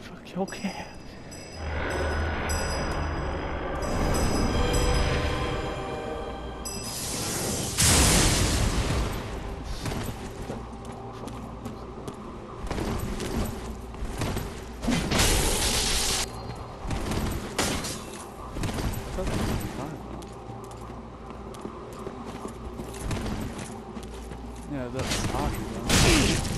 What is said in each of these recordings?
Fuck, okay. Yeah, that's hard.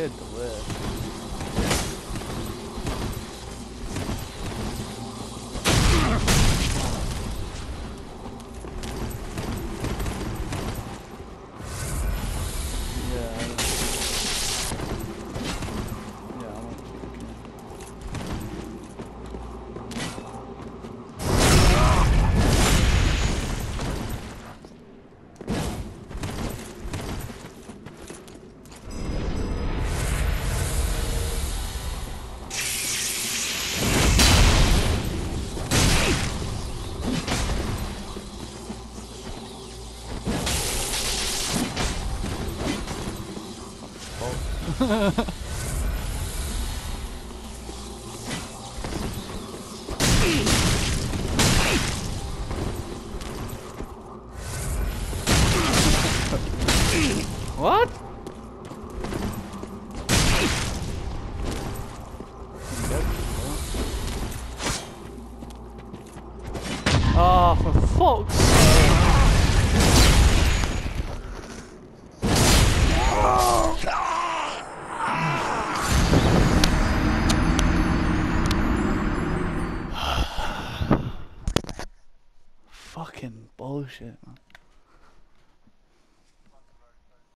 Weird to What? Oh, for fuck's sake. Fucking bullshit, man.